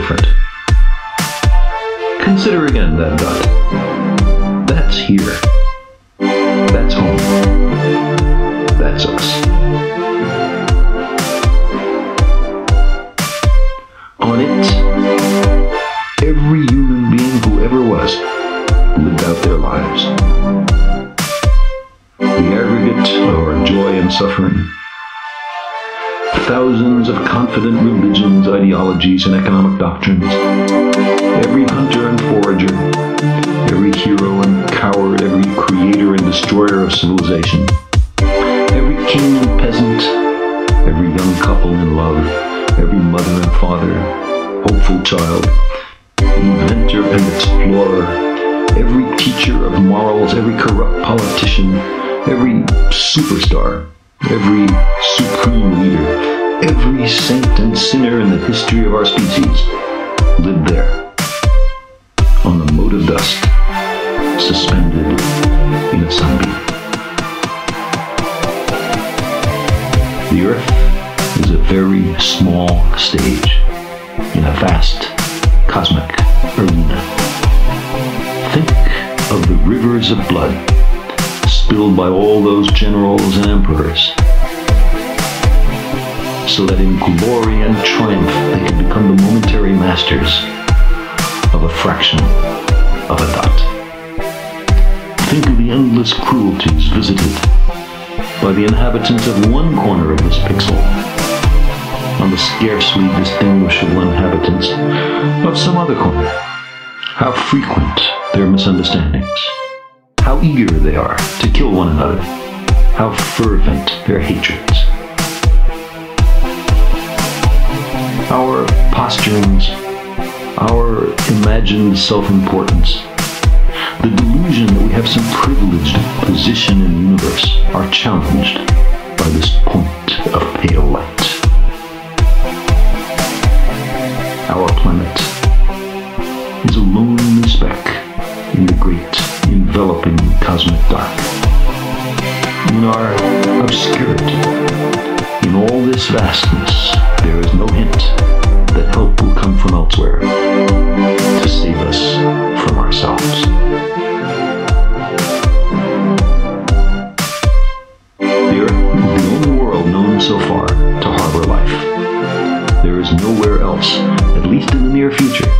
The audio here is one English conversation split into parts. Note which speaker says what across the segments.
Speaker 1: different. Consider again that dot. That's here. That's home. That's us. On it, every human being who ever was lived out their lives. The aggregate of our joy and suffering, Thousands of confident religions, ideologies, and economic doctrines. Every hunter and forager, every hero and coward, every creator and destroyer of civilization. Every king and peasant, every young couple in love, every mother and father, hopeful child, inventor and explorer, every teacher of morals, every corrupt politician, every superstar, every supreme leader, every saint and sinner in the history of our species lived there, on the mote of dust, suspended in a sunbeam. The Earth is a very small stage in a vast cosmic arena. Think of the rivers of blood spilled by all those generals and emperors, so that in glory and triumph they can become the momentary masters of a fraction of a dot. Think of the endless cruelties visited by the inhabitants of one corner of this pixel on the scarcely distinguishable inhabitants of some other corner. How frequent their misunderstandings. How eager they are to kill one another. How fervent their hatreds. Our posturings, our imagined self-importance, the delusion that we have some privileged position in the universe are challenged by this point of pale light. Our planet is a lonely speck in the great enveloping cosmic dark. In our obscurity, in all this vastness, there is no hint that help will come from elsewhere to save us from ourselves. The Earth is the only world known so far to harbor life. There is nowhere else, at least in the near future,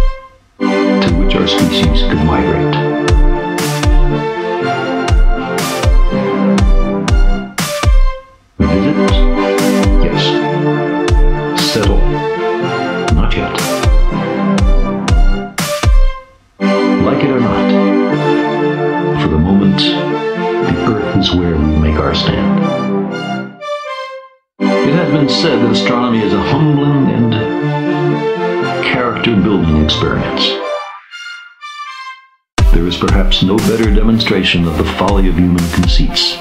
Speaker 1: to which our species could migrate. Where we make our stand. It has been said that astronomy is a humbling and character building experience. There is perhaps no better demonstration of the folly of human conceits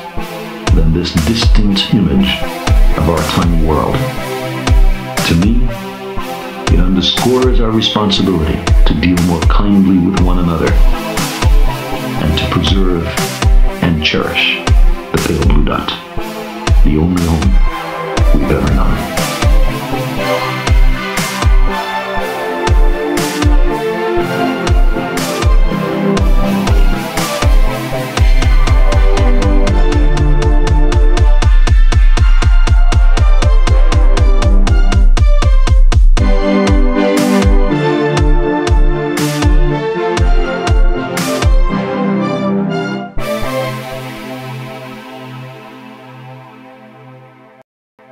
Speaker 1: than this distant image of our tiny world. To me, it underscores our responsibility to deal more kindly with one another and to preserve